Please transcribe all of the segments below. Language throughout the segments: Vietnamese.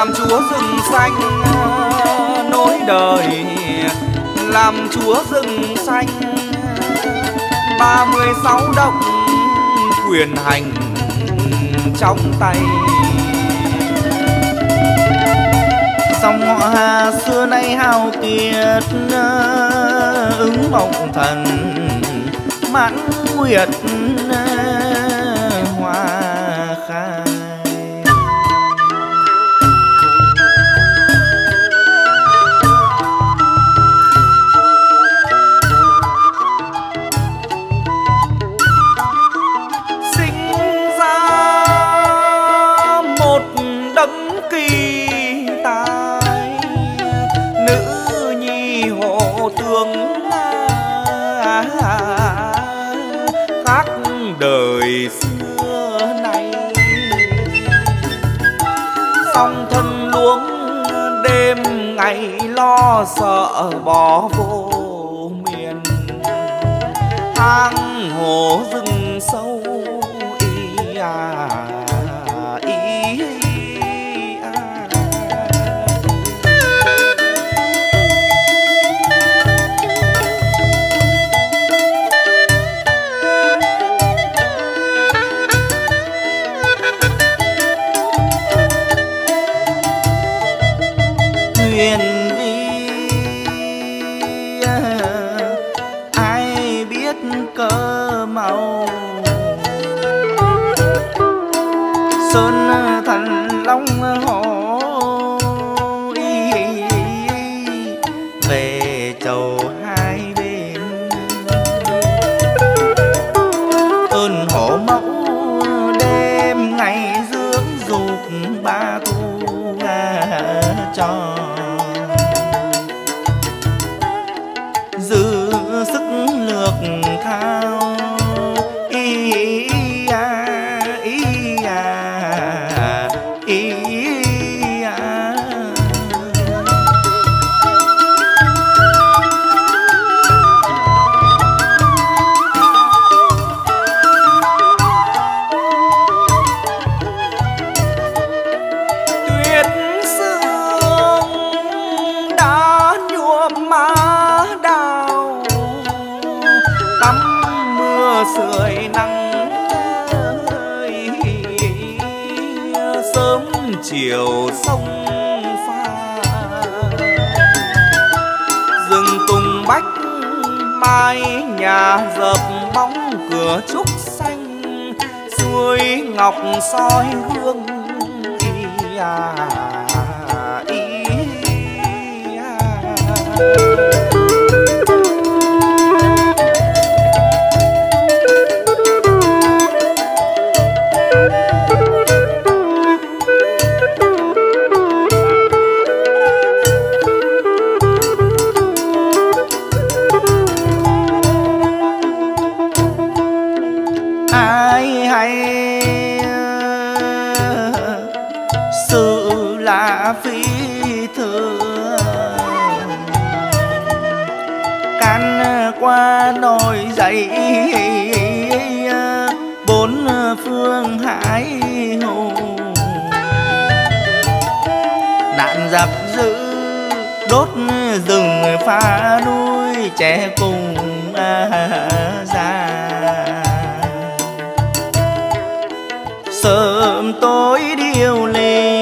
làm chúa rừng xanh nối đời làm chúa rừng xanh. Ba mươi sáu động quyền hành trong tay. Sông họ hà xưa nay hào kiệt, ứng mộng thần, mãn nguyệt, hoa khai lo sợ bỏ vô miền. Hang hồ rừng sâu ý à sơn thành long hồ. Bóng trúc xanh suối ngọc soi hương ý à, ý à. Là phi thường can qua nổi dậy bốn phương hải hồ. nạn giặc dữ đốt rừng phá núi trẻ cùng ra sớm tối điêu linh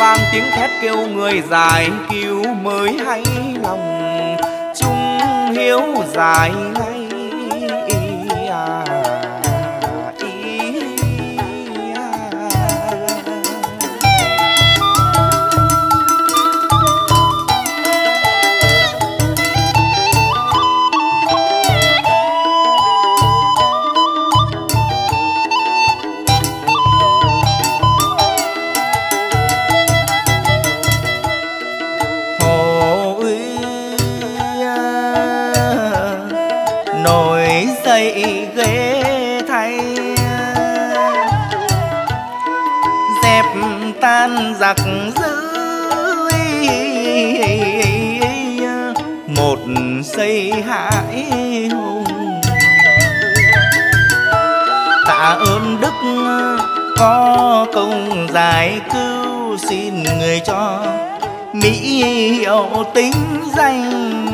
vang tiếng thét kêu người dài cứu mới hay lòng. Trung hiếu dài ngay. Gậy ghê thay. Dẹp tan giặc dữ. Một xây hải hùng. Tạ ơn đức có công giải cứu xin người cho mỹ hiệu tính danh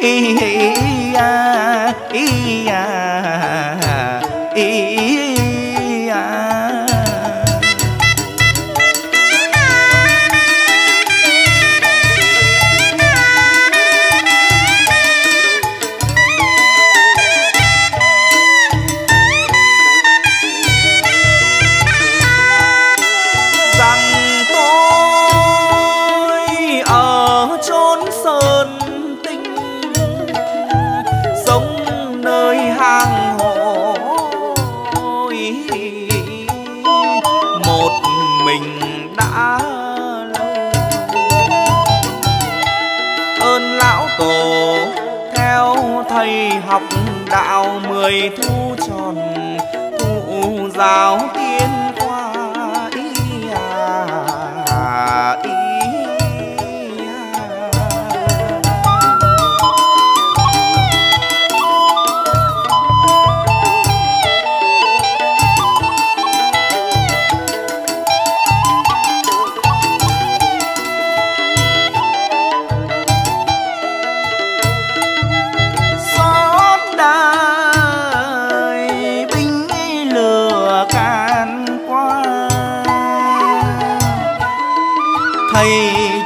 y à y à y học đạo mười thu tròn thụ giáo tiên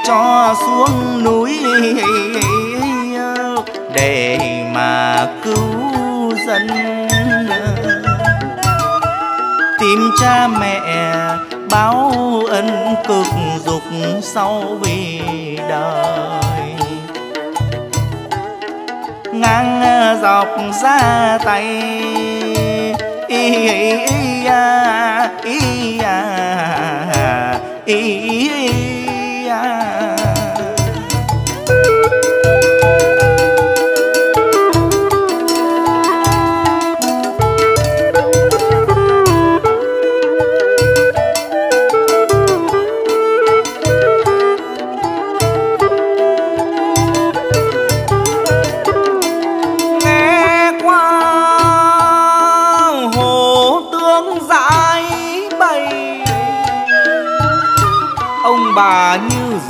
cho xuống núi để mà cứu dân tìm cha mẹ báo ân cực dục sau vì đời ngang dọc ra tay ý ý à ý à ý à yeah.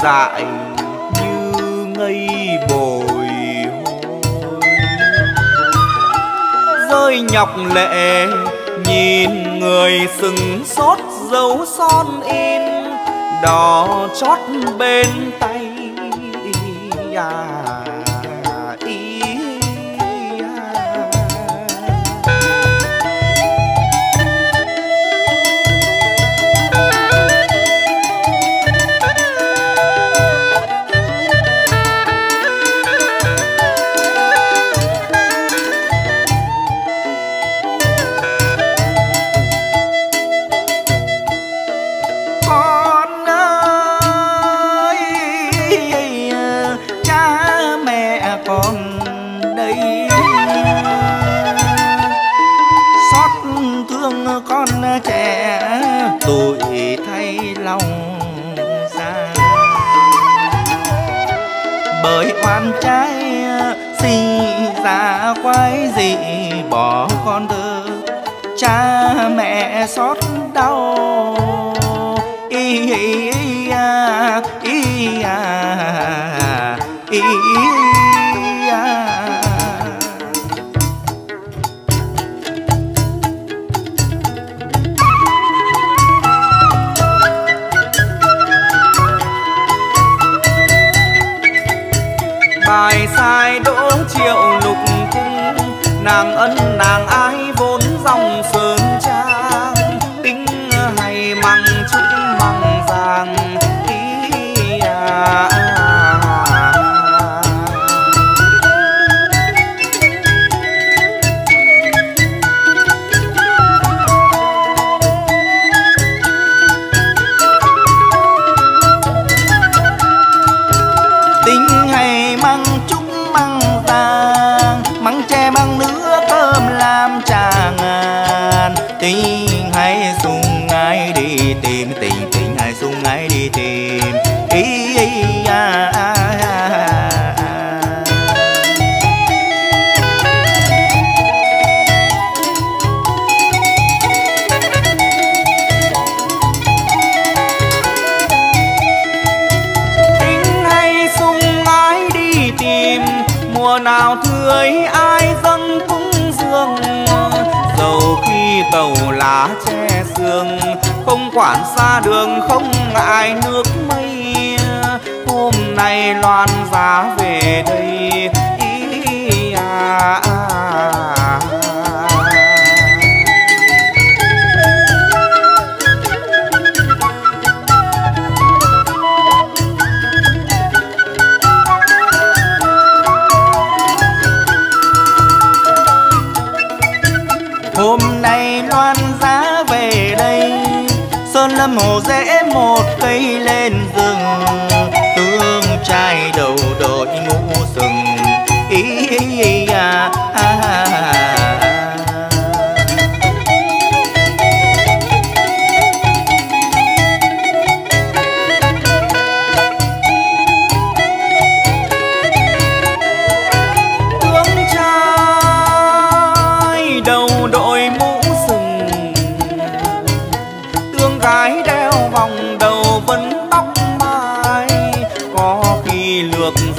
Dại như ngây bồi hồi. Rơi nhọc lệ, nhìn người sừng sốt dấu son in, đỏ chót bên tay quái gì bỏ con thơ cha mẹ xót đau. Y a y a, y ý à bài sai đỗ nàng ân nàng ái ai dâng cúng dường dầu khi tàu lá che sương không quản xa đường không ngại nước mây hôm nay loan giá về đây ý à, à. Hôm nay loan giá về đây sơn lâm hồ rẽ một cây lên rừng.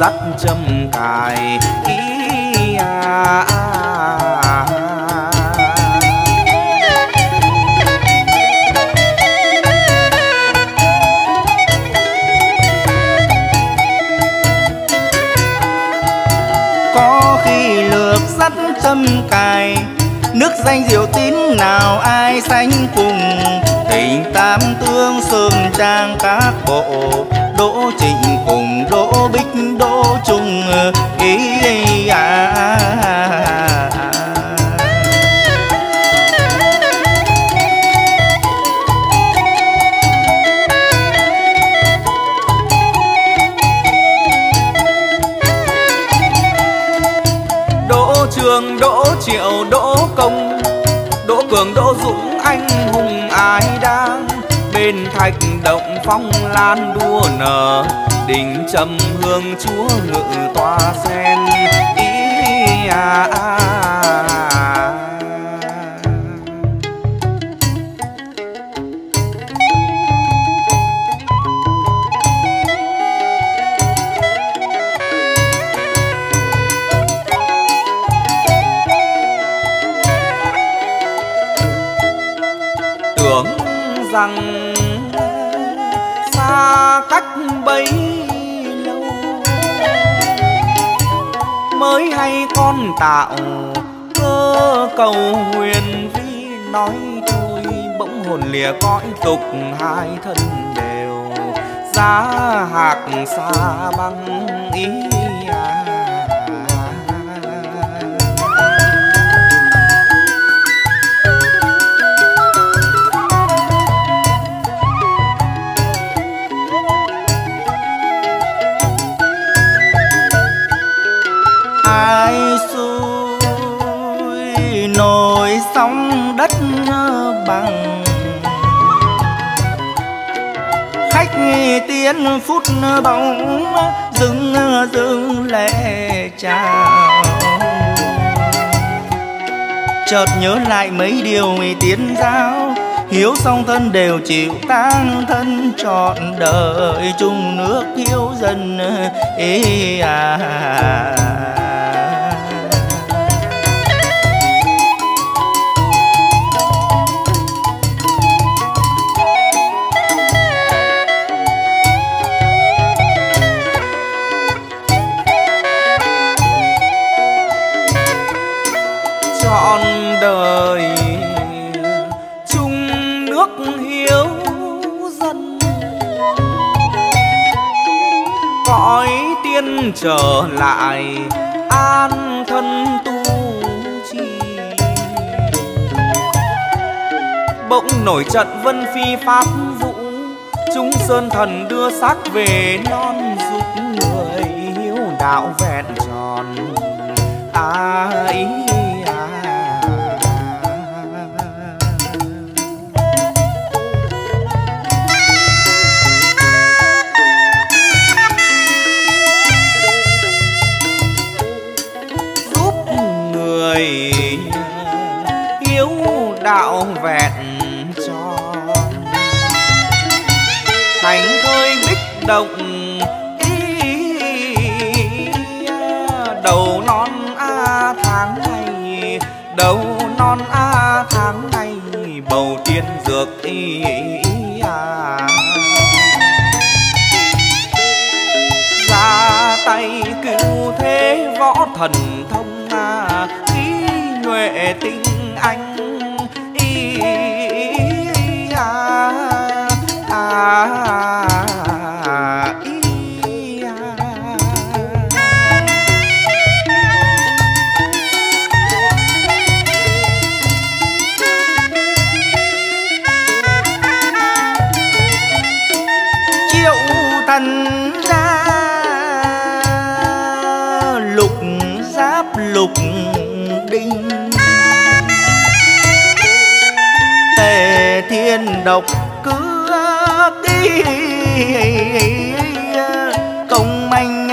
Dắt châm cài ý à, à, có khi lược dắt châm cài nước danh diệu tín nào ai sánh cùng? Tam tương sơn trang các bộ đỗ trịnh cùng đỗ bích đỗ trung ờ, ý à, à, à. đỗ trường đỗ triệu đỗ công đỗ cường đỗ dũng anh hùng ai đang trên thạch động phong lan đua nở đình trầm hương chúa ngự toa sen ý à, à, à. tưởng rằng con tạo cơ cầu huyền vi. Nói thôi, bỗng hồn lìa cõi tục, hai thân đều giá hạc xa băng ý. Tiến phút bóng dừng dừng lệ chào chợt nhớ lại mấy điều tiến giao hiếu song thân đều chịu tang thân trọn đời, chung nước yêu dân ê à. Trở lại, an thân tu trì bỗng nổi trận vân phi pháp vũ, chúng sơn thần đưa xác về non giúp người hiếu đạo vẹn tròn. Ta ý hiếu đạo vẹn cho thành thơi bích động đầu non a tháng này đầu non a tháng này bầu tiên dược y. độc cước đi công anh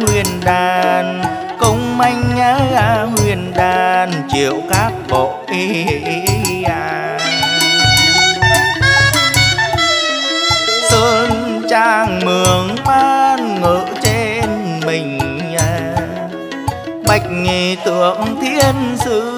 huyền đàn, công anh huyền đàn, triệu các bộ à. sơn trang mường man ngự trên mình, bạch nghị tượng thiên sư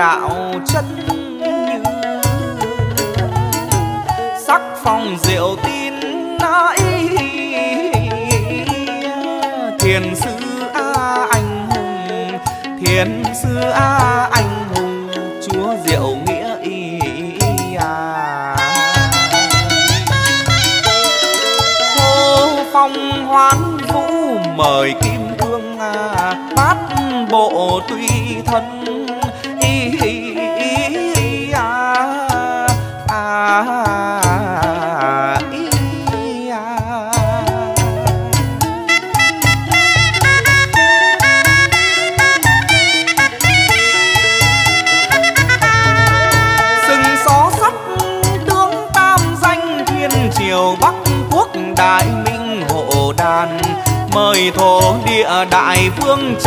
đạo chân như sắc phong diệu tin nãi. Thiền sư a anh hùng thiền sư a anh hùng chúa diệu nghĩa y à hô phong hoán vũ mời kim cương à, bát bộ tùy thân.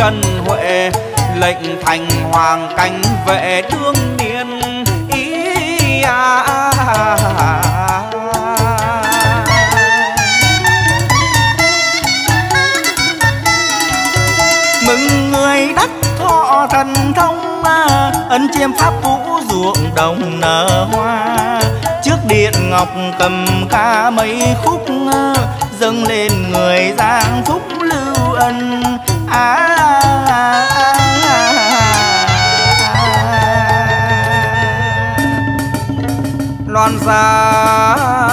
Trần huệ lệnh thành hoàng canh vệ đương niên. Ý à à, à, à, à, mừng người đắc thọ thần thông à, ân chiêm pháp vũ ruộng đồng nở hoa. Trước điện ngọc cầm ca mấy khúc dâng lên người giang phúc lưu ân. Con ra.